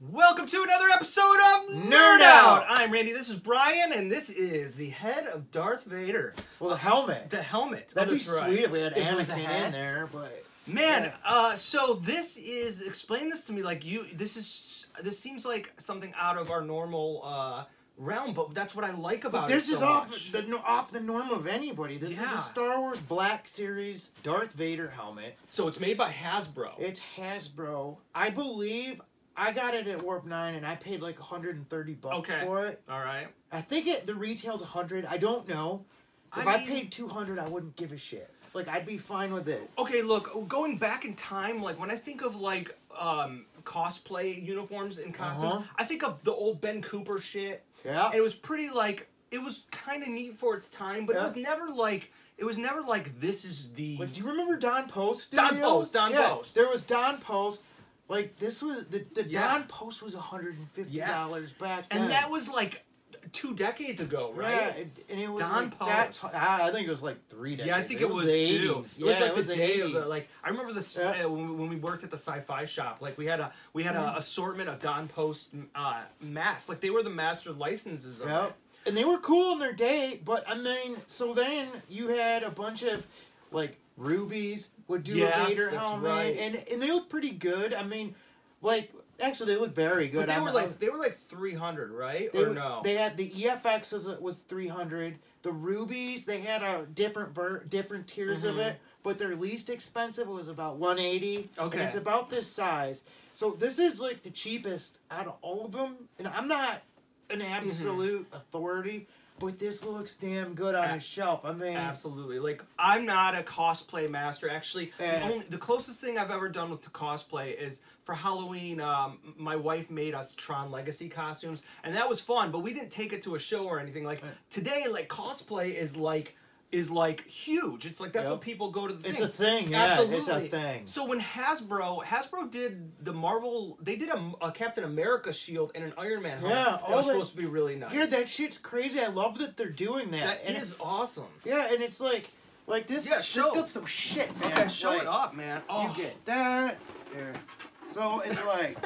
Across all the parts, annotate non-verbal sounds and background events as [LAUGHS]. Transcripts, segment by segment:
Welcome to another episode of Nerd, Nerd Out. Out. I'm Randy. This is Brian, and this is the head of Darth Vader. Well, the helmet. The helmet. That'd Oh, be that's right. sweet if we had If it Anakin in there, but Man, Yeah. uh, so this is explain this to me like you. This is this seems like something out of our normal uh, realm, but that's what I like about this it is so off much. the no- off the norm of anybody. This is a Star Wars Black Series Darth Vader helmet. So it's made by Hasbro. It's Hasbro. I believe I got it at Warp Nine, and I paid like 130 bucks Okay. for it. All right. I think it the retail's 100. I don't know. If I I, paid 200, I wouldn't give a shit. Like I'd be fine with it. Okay, look, going back in time, like when I think of like um, cosplay uniforms and costumes, Uh-huh. I think of the old Ben Cooper shit. Yeah. And it was pretty like it was kind of neat for its time, but it was never like it was never like this is the Like, do you remember Don Post? Don Post, Don yeah, Post. There was Don Post. Like this was the the Yeah. Don Post was hundred and fifty dollars back then. and that was like two decades ago, right? yeah, and, and it was Don like. Post. ah, I think it was like three decades. Yeah, I think it, was, the too. 80s. It was Yeah, like was the day of the 80s. like. I remember this Yeah. uh, when, we, when we worked at the sci-fi shop. Like we had a we had a assortment of Don Post uh, masks. Like they were the master licenses. Of it. And they were cool in their day, but I mean, so then you had a bunch of like Rubie's would do Yes, a Vader helmet, right. and and they look pretty good. I mean, like actually they look very good. But they were I'm- like they were like three hundred, right? They, or were- no? they had the EFX was was three hundred. The Rubie's they had a different ver- different tiers of Mhm. it, but their least expensive was about one eighty. Okay. and it's about this size. So this is like the cheapest out of all of them, and I'm not an Mm-hmm. absolute authority, but this looks damn good on A- a shelf. I mean, Absolutely. Like I'm not a cosplay master. Actually, the only the closest thing I've ever done with to cosplay is for Halloween. Um, my wife made us Tron Legacy costumes, and that was fun. But we didn't take it to a show or anything. Like today, like cosplay is like is like huge. It's like that's Yep. what people go to the it's thing. a thing. Yeah, Absolutely. it's a thing. So when Hasbro Hasbro did the Marvel, they did a, a Captain America shield and an Iron Man. Yeah, that was that- supposed to be really nice. Yeah, that shit's crazy. I love that they're doing that. that and is awesome. Yeah, and it's like, like this. Yeah, this show. does some shit, man. Okay, show Like, it up, man. Oh. You get that. There. So it's like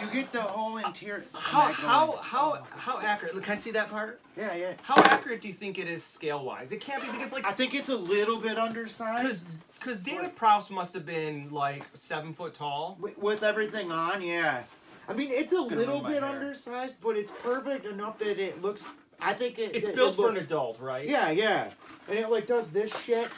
you get the whole interior. How how how how accurate? Can I see that part? Yeah, yeah. How accurate do you think it is scale wise? It can't be because like I think it's a little bit undersized. because David Prowse must have been like seven foot tall. with, with everything on, yeah. I mean, it's a gonna little bit undersized, but it's perfect enough that it looks. I think it. It's it- built it for an adult, right? Yeah, yeah, and it like does this shit.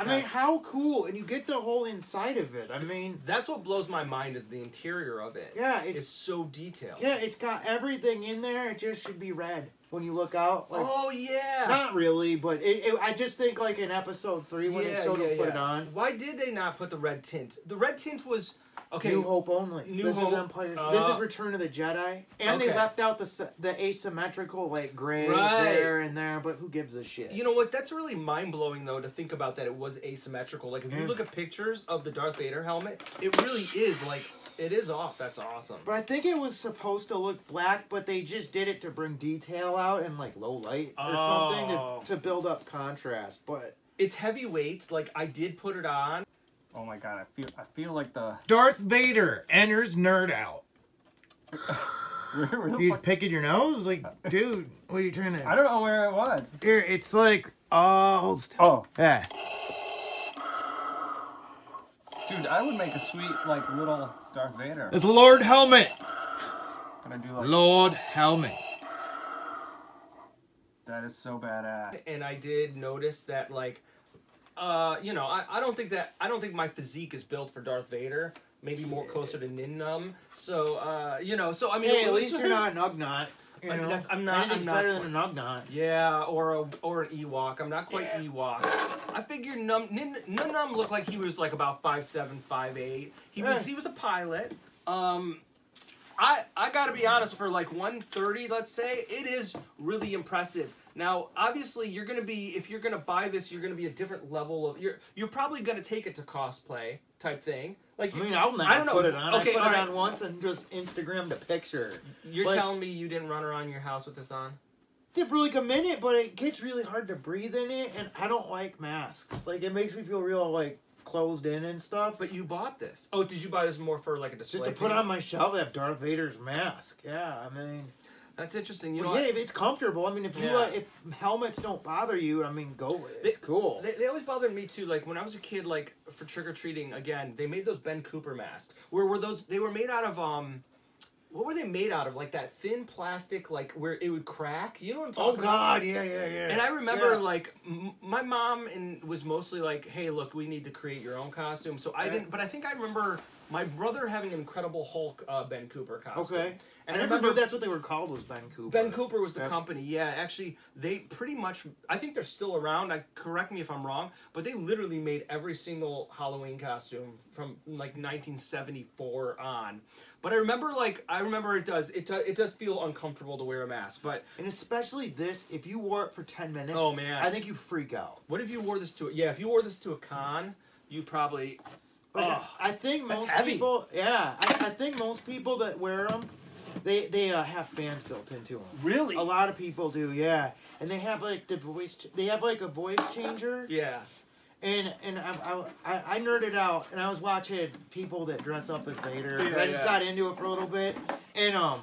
I mean, how cool! And you get the whole inside of it. I mean, That's what blows my mind is the interior of it. yeah, It's it's so detailed. yeah, it's got everything in there. It just should be red when you look out. Like, Oh yeah. Not really, but it, it, I just think like in episode three when yeah, they showed yeah, him put it on. Why did they not put the red tint? The red tint was okay. New Hope only. New this Hope, is Empire. uh, this is Return of the Jedi, and they left out the the asymmetrical like gray Right. there and there. But who gives a shit? You know what? That's really mind blowing though to think about that it was asymmetrical. Like if you look at pictures of the Darth Vader helmet, it really is like it is off. That's awesome. but I think it was supposed to look black, but they just did it to bring detail out and like low light or Oh. something to, to build up contrast. But It's heavyweight. Like I did put it on. Oh my god, I feel I feel like the Darth Vader enters Nerd Out. [LAUGHS] where, where You fuck- picking your nose, like, dude? What are you trying to? I don't know where it was. Here, it's like all. Oh, Yeah. dude, I would make a sweet like little Darth Vader. It's Lord Helmet. Can I do like Lord Helmet. that? Is so badass. and I did notice that like uh you know I, I don't think that I don't think my physique is built for Darth Vader maybe more closer to Nien Nunb so uh you know so I mean Hey, at least you're [LAUGHS] not an Ugnaught. You I mean, know? that's- I'm not- Anything's I'm not better than an Ugnaught. yeah or a, or an Ewok I'm not quite Yeah. Ewok I figured Num Nin, Nin looked like he was like about five seven five eight he was Eh. he was a pilot um I I gotta be honest, for like 130, let's say, it is really impressive. Now, obviously, you're gonna be if you're gonna buy this, you're gonna be a different level of you're you're probably gonna take it to cosplay type thing. Like I you, mean, I'll never I don't know. put it on. Okay, I put it right. on once and just Instagrammed a picture. you're like- telling me you didn't run around your house with this on? Did for like a minute, but it gets really hard to breathe in it, and I don't like masks. Like it makes me feel real like closed in and stuff. But you bought this. Oh, did you buy this more for like a display? just to put on my shelf, I have Darth Vader's mask. Yeah, I mean, That's interesting. You know, yeah, what? if it's comfortable. I mean, if you uh, if helmets don't bother you, I mean, go with it. It's They- cool. They, they always bothered me too. Like when I was a kid, like for trick or treating, again, they made those Ben Cooper masks. Where were those? They were made out of um, what were they made out of? Like that thin plastic, like where it would crack. You know what I'm oh talking about? Oh God, yeah, yeah, yeah. And I remember Yeah. like m- my mom and was mostly like, "Hey, look, we need to create your own costume." So I Yeah. didn't, but I think I remember my brother having an Incredible Hulk uh, Ben Cooper costume. Okay. and I I remember that's what they were called was Ben Cooper. Ben Cooper was the Yep. company. Yeah, actually, they pretty much. I think they're still around. I correct me if I'm wrong, but they literally made every single Halloween costume from like 1974 on. But I remember, like, I remember it does. It does. It does feel uncomfortable to wear a mask. But And especially this, if you wore it for ten minutes, Oh, man. I think you'd freak out. what if you wore this to? a Yeah, if you wore this to a con, you probably. Like, Oh, I think most people, yeah, I, I think most people that wear them, they they uh, have fans built into them. Really? A lot of people do, yeah, and they have like the voice. ch- They have like a voice changer, Yeah. and and I, I I- I nerded out, and I was watching people that dress up as Vader. Yeah, I just yeah. got into it for a little bit, and um,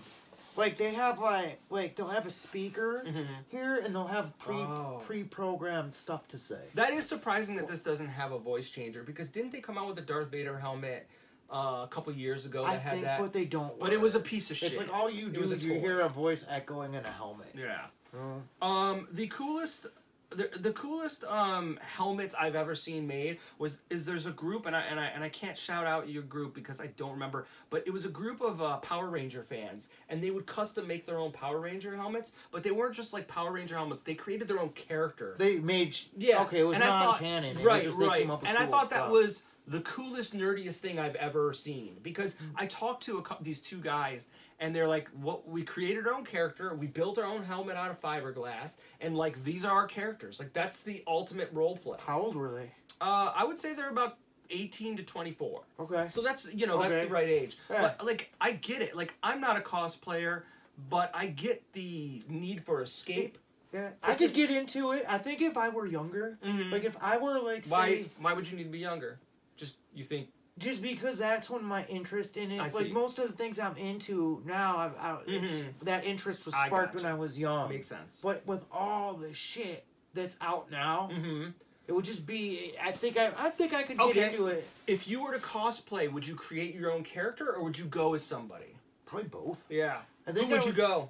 like they have like like they'll have a speaker Mhm. here, and they'll have pre Oh. pre-programmed stuff to say. That is surprising that this doesn't have a voice changer because didn't they come out with a Darth Vader helmet uh, a couple years ago that I had think, that? but they don't. But it was a piece of shit. It's like all you do is you hear a voice echoing in a helmet. yeah. Oh. Um, the coolest, the, the coolest um helmets I've ever seen made was is there's a group and I and I and I can't shout out your group because I don't remember, but it was a group of uh, Power Ranger fans and they would custom make their own Power Ranger helmets, but they weren't just like Power Ranger helmets. They created their own character. They made Yeah. Okay, it was and I thought- Right, just right. came up with and I cool thought stuff. that was the coolest, nerdiest thing I've ever seen because I talked to a, these two guys and they're like, "What? we created our own character. We built our own helmet out of fiberglass, and like these are our characters. Like that's the ultimate role play." How old were they? Uh, I would say they're about eighteen to twenty-four. Okay. So that's you know that's the right age. Yeah. But like I get it. Like I'm not a cosplayer, but I get the need for escape. Yeah, I could is- get into it. I think if I were younger, Mhm. like if I were like Why? say, Why would you need to be younger? Just you think? just because that's when my interest in it, I like see. most of the things I'm into now, I've, I, it's, Mhm. that interest was I sparked gotcha. when I was young. Makes sense. But with all the shit that's out now, Mm-hmm. it would just be. I think I, I think I could get Okay. into it. If you were to cosplay, would you create your own character or would you go as somebody? Probably both. Yeah. I Who think would I you go?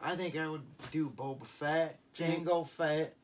I think I would do Boba Fett, Jango Fett.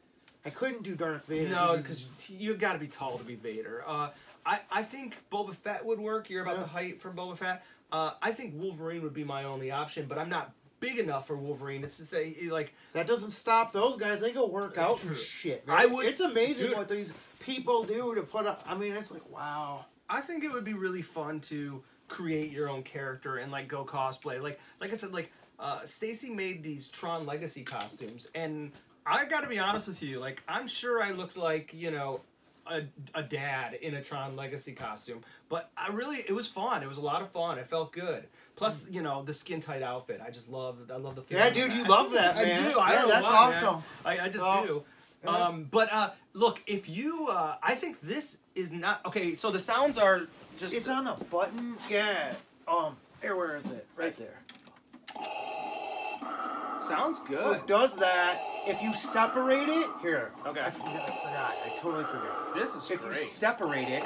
I couldn't do Darth Vader. No, because you got to be tall to be Vader. Uh, I I think Boba Fett would work. You're about Yeah. the height for Boba Fett. Uh, I think Wolverine would be my only option, but I'm not big enough for Wolverine. It's just that he, like that doesn't stop those guys. They go work out and shit. I would- It's amazing dude. what these people do to put up. I mean, it's like wow. I think it would be really fun to create your own character and like go cosplay. Like like I said, like uh, Stacy made these Tron Legacy costumes, and I got to be honest with you. Like I'm sure I looked like you know. A, a dad in a Tron Legacy costume, but I really it was fun. It was a lot of fun. It felt good. Plus, you know, the skin tight outfit. I just love. I love the. Yeah, dude, you love that, [LAUGHS] I man. do. I Yeah, don't know that's man. awesome. I, I just Oh, do. Um, but uh, look, if you, uh, I think this is not okay. So the sounds are just. It's on the button. Yeah. Um. Here, where is it? Right there. sounds good. So it does that. If you separate it, here. Okay. I forgot. I forgot. I totally forgot. this is If you separate it,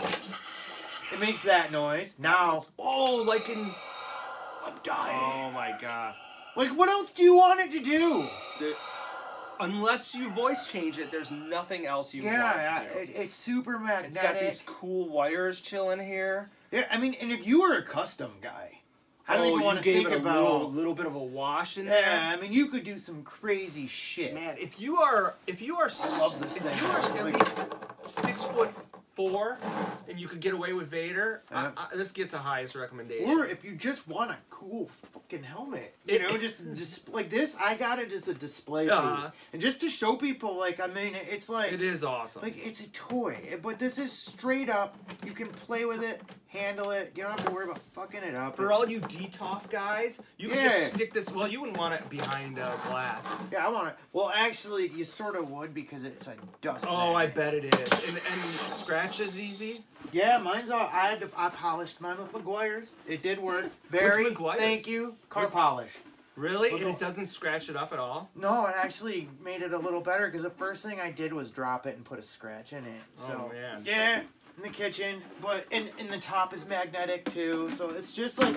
it makes that noise. Now oh, like in. I'm dying. Oh my god. Like, what else do you want it to do? The- unless you voice change it, there's nothing else you Yeah, want to do. it, it's super magnetic. it's got these cool wires chilling here. Yeah, I mean, and if you were a custom guy, I don't oh, even want to think it a about. little, little bit of a wash in yeah, there. I mean, you could do some crazy shit. Man, if you are if you are I love this if thing. you are at like- least six foot four, and you could get away with Vader, I, Yeah. I, this gets a highest recommendation. Or if you just want a cool fucking helmet, you It- know, just [LAUGHS] just like this. I got it as a display Uh-huh. piece, and just to show people, like, I mean, it's like, it is awesome. like it's a toy, but this is straight up. You can play with it, handle it. You don't have to worry about fucking it up. For all you DTOF guys, you can Yeah. just stick this. Well, you wouldn't want it behind uh, glass. yeah, I want it. Well, actually, you sort of would because it's a dust. Oh, I bet it is. And, and scratch is easy. Yeah, mine's all. I had to, I polished mine with Meguiar's. It did work. Very. Thank you. Car polish. Really? And it doesn't scratch it up at all? No, it actually made it a little better because the first thing I did was drop it and put a scratch in it. So Oh, man. yeah, in the kitchen, but and, and the top is magnetic too. So it's just like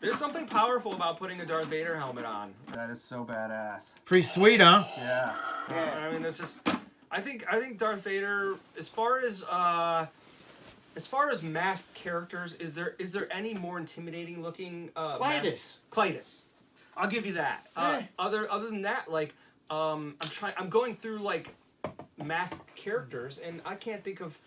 There's something powerful about putting a Darth Vader helmet on. That is so badass. pretty sweet, huh? Yeah. Yeah. I mean, that's just. I think I think Darth Vader, as far as uh, as far as masked characters, is there is there any more intimidating looking? Uh, Clytus. Clytus. I'll give you that. Uh, Yeah. Other other than that, like um, I'm trying. I'm going through like masked characters, and I can't think of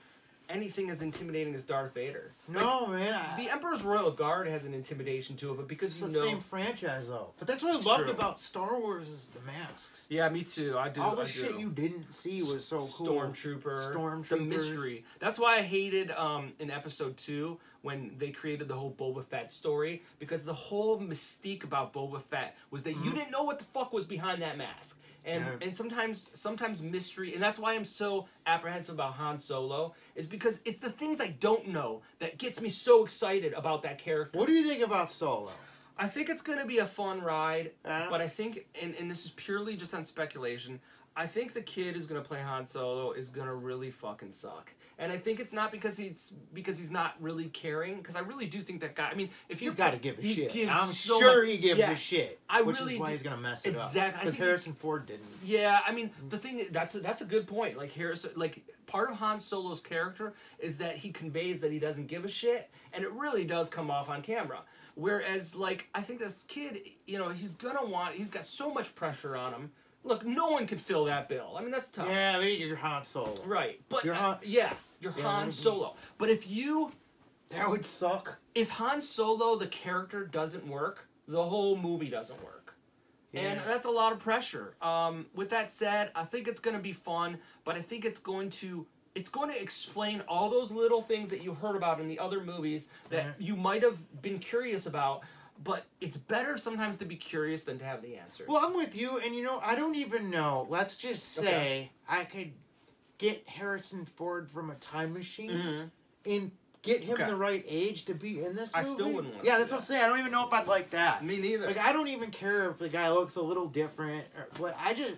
anything as intimidating as Darth Vader. No, man. I, The Emperor's Royal Guard has an intimidation to it, but because it's you the know. same franchise though. But that's what I loved true. about Star Wars is the masks. Yeah, me too. I do. All the I shit do. you didn't see was so cool. Stormtrooper, Stormtrooper, the mystery. That's why I hated um, in episode two when they created the whole Boba Fett story because the whole mystique about Boba Fett was that you didn't know what the fuck was behind that mask, and Mm-hmm. Yeah. and sometimes sometimes mystery, and that's why I'm so apprehensive about Han Solo is because it's the things I don't know that gets me so excited about that character. What do you think about Solo? I think it's going to be a fun ride, Yeah. but I think, and, and this is purely just on speculation, I think the kid who's going to play Han Solo is going to really fucking suck. And I think it's not because he's because he's not really caring, because I really do think that guy. I mean, if He's got to give a shit. I'm so sure much- he gives a shit. I which really is why do- he's gonna mess it Exactly. Up. Because Harrison Ford didn't. Yeah, I mean the thing that's a, that's a good point. Like Harrison, like part of Han Solo's character is that he conveys that he doesn't give a shit, and it really does come off on camera. Whereas, like I think this kid, you know, he's gonna want. He's got so much pressure on him. Look, no one could fill that bill. I mean, that's tough. Yeah, you're Han Solo. Right, but You're uh, yeah, you're Yeah, Han. Solo. But if you That would suck. if Han Solo the character doesn't work, the whole movie doesn't work. And that's a lot of pressure. Um, with that said, I think it's going to be fun, but I think it's going to it's going to explain all those little things that you heard about in the other movies that Yeah. you might have been curious about. But it's better sometimes to be curious than to have the answers. Well, I'm with you, and you know, I don't even know. Let's just say Okay. I could get Harrison Ford from a time machine Mhm. and get him Okay. the right age to be in this I still wouldn't Yeah, that's what I'm saying. I don't even know if I'd like that. me neither. Like, I don't even care if the guy looks a little different, or, but I just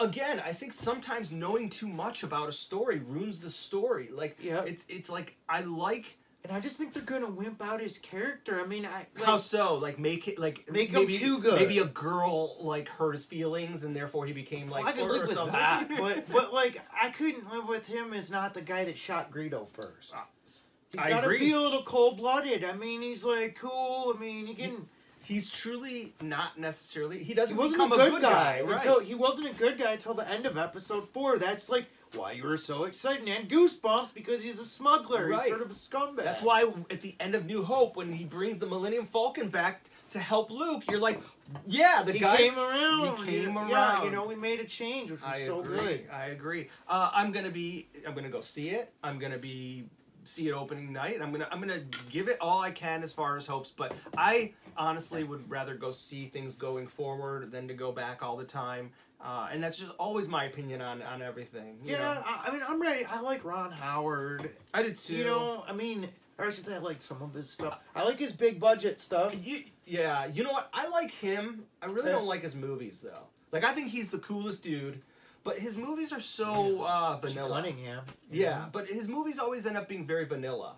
again, I think sometimes knowing too much about a story ruins the story. Like Yep. it's it's like I like and I just think they're gonna wimp out his character. I mean, I like, How so? Like make it like Make him too good. Maybe a girl like hurt his feelings, and therefore he became like I could live with something. that, [LAUGHS] but but like I couldn't live with him as not the guy that shot Greedo first. Ah, he's I got to agree. be a little cold blooded. I mean, he's like cool. I mean, he can. he's truly not necessarily. He He doesn't wasn't become a good, guy, right? until he wasn't a good guy until the end of episode four. That's like why you were so excited and goosebumps because he's a smuggler. Right. He's sort of a scumbag. That's why at the end of New Hope, when he brings the Millennium Falcon back to help Luke, you're like, yeah, the he guy came around. He came Yeah, around. you know, we made a change, which was I so agree. good. I agree. Uh, I'm gonna be. I'm gonna go see it. I'm gonna be see it opening night. I'm gonna. I'm gonna give it all I can as far as hopes. But I honestly would rather go see things going forward than to go back all the time. Uh, and that's just always my opinion on on everything. you Yeah, know. I, I mean, I'm ready. I like Ron Howard. I did too. You know, I mean, or I should say, I like some of his stuff. I like his big budget stuff. You, yeah, you know what? I like him. I really Yeah. don't like his movies though. Like I think he's the coolest dude, but his movies are so uh, vanilla. Cunningham. Yeah, yeah, but his movies always end up being very vanilla.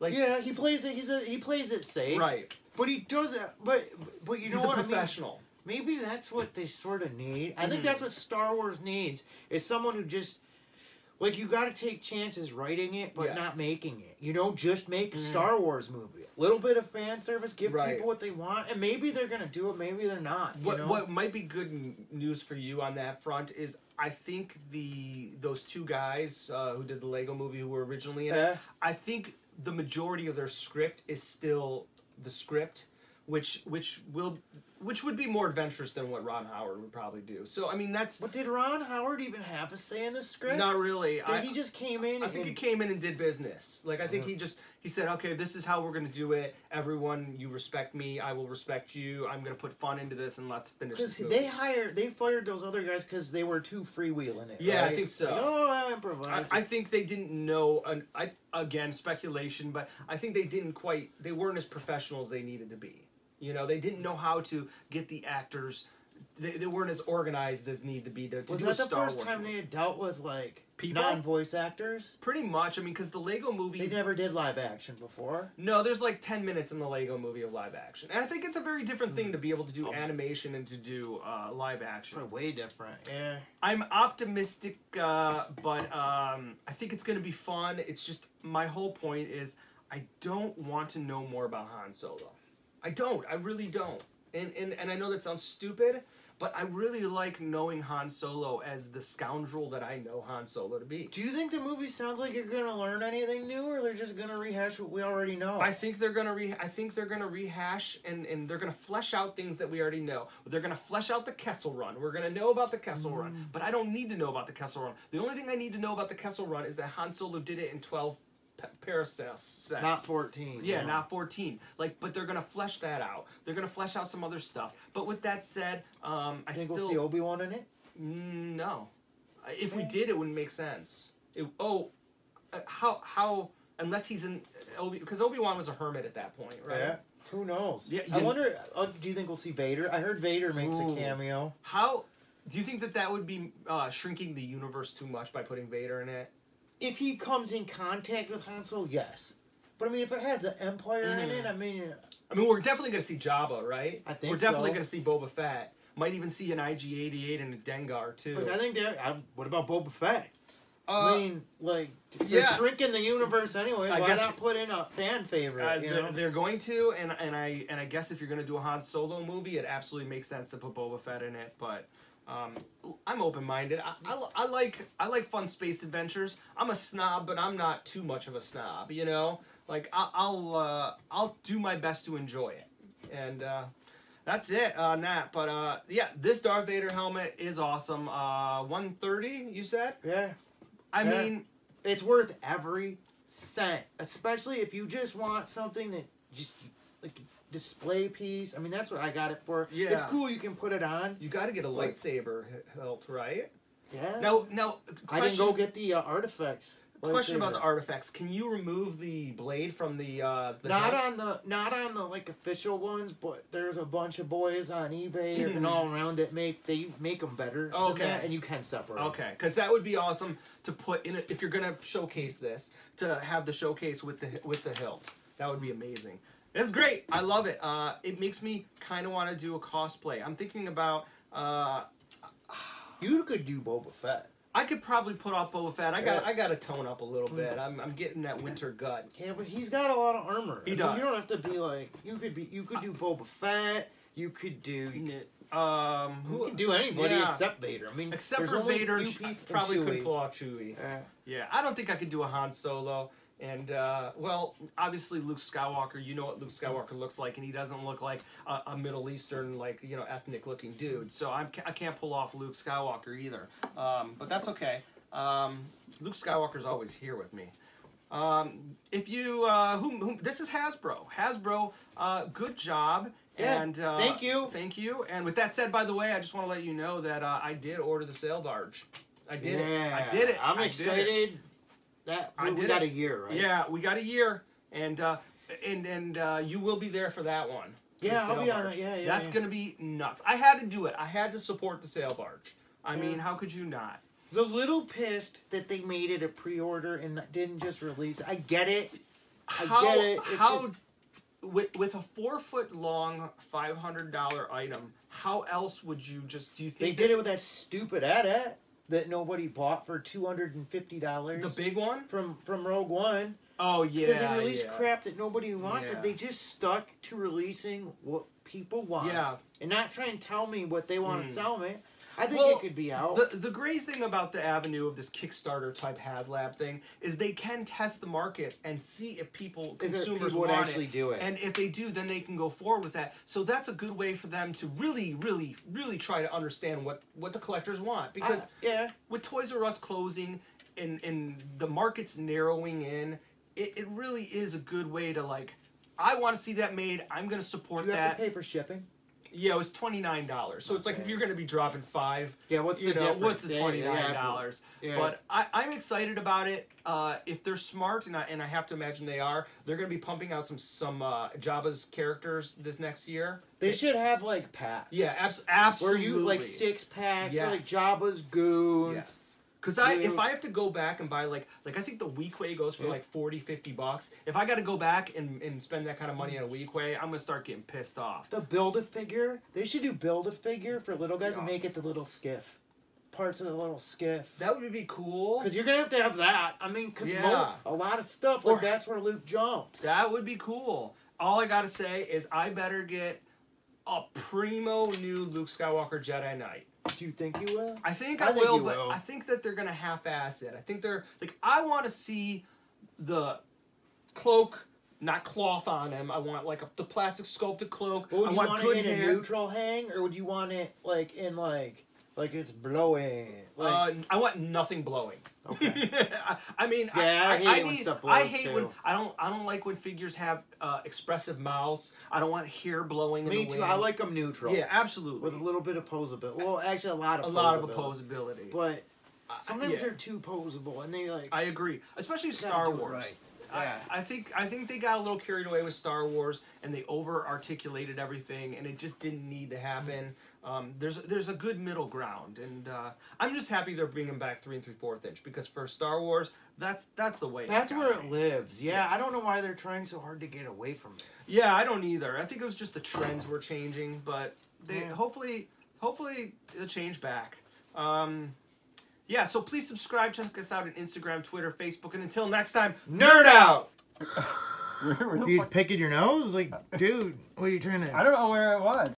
Like yeah, he plays it. He's a he plays it safe. right. But he does it. But but you know he's a what? I mean, professional. Maybe that's what they sort of need. I think that's what Star Wars needs is someone who just like you got to take chances writing it, but Yes. not making it. You know, just make a Mhm. Star Wars movie. A little bit of fan service, give Right. people what they want, and maybe they're gonna do it. Maybe they're not. You what know? what might be good news for you on that front is I think the those two guys uh, who did the Lego movie who were originally in Yeah. it, I think the majority of their script is still the script, which which will which would be more adventurous than what Ron Howard would probably do. So I mean, that's But did Ron Howard even have a say in the script? not really. Did I, he just came in? I think he came in and did business. Like I think he just he said, okay, this is how we're gonna do it. Everyone, you respect me, I will respect you. I'm gonna put fun into this, and let's finish Because they hired, they fired those other guys because they were too freewheeling it. Yeah, I think so. Like, oh, I I. I think they didn't know. An, I again speculation, but I think they didn't quite. They weren't as professional as they needed to be. You know, they didn't know how to get the actors. They, they weren't as organized as need to be to, to was do that a the Star first Wars time movie. they had dealt with like People? non-voice actors? Pretty much. I mean, because the Lego movie. They never did live action before. No, there's like 10 minutes in the Lego movie of live action. And I think it's a very different thing to be able to do Oh. animation and to do uh, live action. They're way different. Yeah. I'm optimistic, uh, but um, I think it's going to be fun. It's just my whole point is I don't want to know more about Han Solo. I don't. I really don't. And, and, and I know that sounds stupid, but I really like knowing Han Solo as the scoundrel that I know Han Solo to be. Do you think the movie sounds like you're gonna learn anything new, or they're just gonna rehash what we already know? I think they're gonna re. I think they're gonna rehash and and they're gonna flesh out things that we already know. They're gonna flesh out the Kessel Run. We're gonna know about the Kessel Run, mm. but I don't need to know about the Kessel Run. The only thing I need to know about the Kessel Run is that Han Solo did it in twelve pa- parasecs. Not 14. Yeah, not 14. Like, but they're gonna flesh that out. They're gonna flesh out some other stuff. But with that said, um, I think still we'll see Obi Wan in it. Mm, no. If we did, it wouldn't make sense. It, oh, uh, how how unless he's in Obi because Obi Wan was a hermit at that point, right? Yeah. Who knows? Yeah, I wonder. Uh, do you think we'll see Vader? I heard Vader makes Ooh. a cameo. How do you think that that would be uh, shrinking the universe too much by putting Vader in it? If he comes in contact with Han Solo, yes. But I mean, if it has an Empire in Mhm. it, I mean, I mean, we're definitely going to see Jabba, right? I think we're definitely so. going to see Boba Fett. Might even see an IG-88 and a Dengar too. like, I think they're. I, what about Boba Fett? Uh, I mean, like they're yeah. shrinking the universe anyway. Why guess- not put in a fan favorite? Uh, you they're, know? they're going to, and and I and I guess if you're going to do a Han Solo movie, it absolutely makes sense to put Boba Fett in it. But um, I'm open minded. I, I, I like I like fun space adventures. I'm a snob, but I'm not too much of a snob. You know, like I, I'll uh, I'll do my best to enjoy it, and uh, that's it on that. But uh, yeah, this Darth Vader helmet is awesome. Uh, 130, you said? yeah. I Yeah. mean, it's worth every cent, especially if you just want something that just like display piece. I mean, that's what I got it for. Yeah. It's cool. You can put it on. you got to get a lightsaber hilt, right? Yeah. Now, now, I didn't go question- get the uh, artifacts. Question about the artifacts. Can you remove the blade from the uh the Not hilt? on the not on the like official ones, but there's a bunch of boys on eBay and all around that make they make them better. Okay. that, and you can separate. Okay, because that would be awesome to put in. A, if you're gonna showcase this, to have the showcase with the with the hilt, that would be amazing. It's great. I love it. Uh, it makes me kind of want to do a cosplay. I'm thinking about. Uh, You could do Boba Fett. I could probably put off Boba Fett. I got. I got to tone up a little Hmm. bit. I'm I'm getting that winter gut. Yeah, but he's got a lot of armor. He I mean, does. You don't have to be like you could be. You could do Boba Fett. You could do. Um, who could do anybody yeah. except Vader. I mean, Except for Vader, probably could pull out Chewie. Yeah. Yeah, I don't think I could do a Han Solo. And uh, well, obviously Luke Skywalker. You know what Luke Skywalker looks like, and he doesn't look like a, a Middle Eastern, like you know, ethnic-looking dude. So I'm, I can't pull off Luke Skywalker either. Um, but that's okay. Um, Luke Skywalker's always here with me. Um, if you, uh, this is Hasbro. Hasbro, uh, good job. Yeah, and uh, thank you. Thank you. And with that said, by the way, I just want to let you know that uh, I did order the sail barge. I did it. I did it. I'm I did it. That I we got it. a year, right? Yeah, we got a year, and uh, and and uh, you will be there for that one. Yeah, I'll be on that. Yeah, yeah. That's yeah. gonna be nuts. I had to do it. I had to support the sail barge. I Yeah. mean, how could you not? The little pissed that they made it a pre-order and didn't just release. I get it. I how get it. It's how just- with with a four foot long five hundred dollar item, how else would you just do you think They did it with that stupid edit that nobody bought for two hundred and fifty dollars the big one? from from Rogue One Oh yeah, because they released yeah. crap that nobody wants. Yeah. If they just stuck to releasing what people want, Yeah, and not try and tell me what they want to Mm. sell me, I think Well, it could be out. The the great thing about the avenue of this Kickstarter type HasLab thing is they can test the markets and see if people If consumers people would want actually it. do it. And if they do, then they can go forward with that. So that's a good way for them to really, really, really try to understand what what the collectors want because. I- yeah, with Toys R Us closing and and the markets narrowing in, it, it really is a good way to like. I want to see that made. I'm gonna support do you have that. to pay for shipping? Yeah, it was twenty nine dollars. So it's like if you're gonna be dropping five. Yeah, what's the know, difference? What's the twenty yeah, dollars? yeah. But I, I'm excited about it. Uh, if they're smart, and I, and I have to imagine they are, they're gonna be pumping out some some uh, Jabba's characters this next year. They should have like packs. Yeah, abs- Where absolutely. you like six packs, or like Yes. Jabba's goons. Yes. Cause I, if I have to go back and buy like, like I think the Weequay goes for Yeah. like 40, 50 bucks. If I got to go back and, and spend that kind of money on a Weequay, I'm gonna start getting pissed off. The build a figure. They should do build a figure for little guys and make it the little skiff. Parts of the little skiff. That would be cool. Because you're gonna have to have that. I mean, because Yeah. a lot of stuff like Or- that's where Luke jumps. That would be cool. All I gotta say is I better get a primo new Luke Skywalker Jedi Knight. Do you think you will? I think I I, think will, but will. I think that they're gonna half-ass it. I think they're like I want to see the cloak, not cloth on him. I want like a, the plastic sculpted cloak. Well, would I you want, want, it in hair. a neutral hang, or would you want it like in like like it's blowing? Like, uh, I want nothing blowing. Okay. [LAUGHS] I- I mean, Yeah, I I, hate I, when need. stuff I blows, hate when. I don't. I don't like when figures have uh, expressive mouths. I don't want hair blowing. Me in the too. wind. I like them neutral. Yeah, absolutely. With a little bit of posability. Well, actually, a lot of a lot of posability. opposability. But I- sometimes yeah, they're too posable, and they like. I agree, especially Star Wars. right. I, Yeah. I think I think they got a little carried away with Star Wars and they over articulated everything and it just didn't need to happen. Um, there's there's a good middle ground and uh, I'm just happy they're bringing back three and three fourth inch because for Star Wars that's that's the way. That's where it be. lives. Yeah, I don't know why they're trying so hard to get away from it. Yeah, I don't either. I think it was just the trends were changing, but they Yeah. hopefully hopefully it'll change back. Um, yeah, so please subscribe. Check us out on Instagram, Twitter, Facebook, and until next time, Nerd out. Where- where You fuck- picking your nose, like, dude? What are you trying to? I don't know where I was.